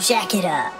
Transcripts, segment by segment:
Jack it up.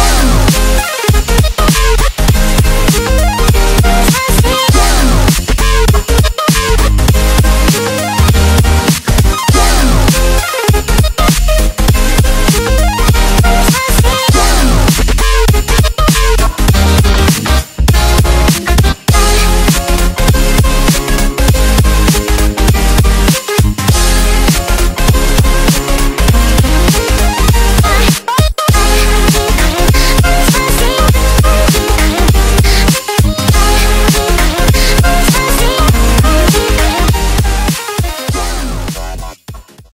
Bye.